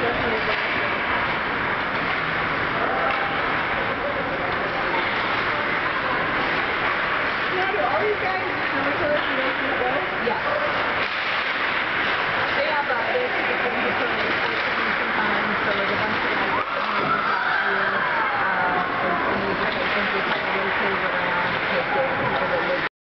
Now, do all these guys have